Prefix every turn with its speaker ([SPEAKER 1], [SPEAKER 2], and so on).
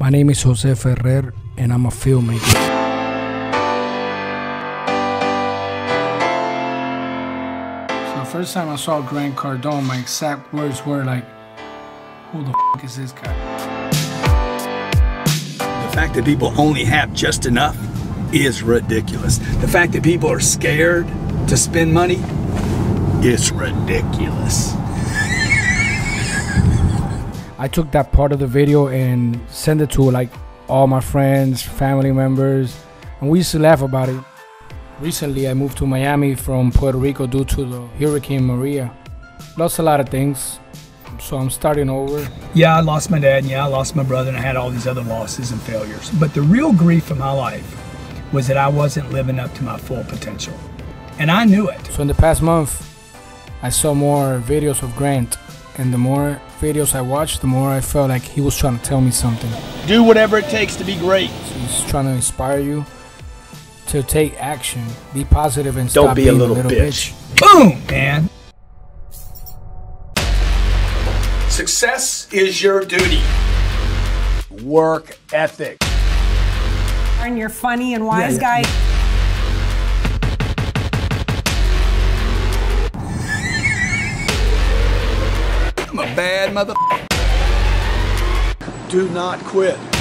[SPEAKER 1] My name is Jose Ferrer, and I'm a filmmaker. So the first time I saw Grant Cardone, my exact words were like, "Who the f- is this guy?"
[SPEAKER 2] The fact that people only have just enough is ridiculous. The fact that people are scared to spend money is ridiculous.
[SPEAKER 1] I took that part of the video and sent it to like all my friends, family members, and we used to laugh about it. Recently, I moved to Miami from Puerto Rico due to the Hurricane Maria. Lost a lot of things, so I'm starting over.
[SPEAKER 3] Yeah, I lost my dad, and yeah, I lost my brother, and I had all these other losses and failures. But the real grief of my life was that I wasn't living up to my full potential. And I knew it.
[SPEAKER 1] So in the past month, I saw more videos of Grant, and the more videos I watched, the more I felt like he was trying to tell me something.
[SPEAKER 2] Do whatever it takes to be great.
[SPEAKER 1] So he's trying to inspire you to take action, be positive, and
[SPEAKER 2] Don't
[SPEAKER 1] stop
[SPEAKER 2] be a
[SPEAKER 1] being
[SPEAKER 2] little
[SPEAKER 1] little
[SPEAKER 2] bitch.
[SPEAKER 1] bitch.
[SPEAKER 3] Boom, man.
[SPEAKER 2] Success is your duty. Work ethic.
[SPEAKER 4] And you're funny and wise
[SPEAKER 3] Yeah, yeah,
[SPEAKER 4] guy.
[SPEAKER 2] Bad mother. Do not quit.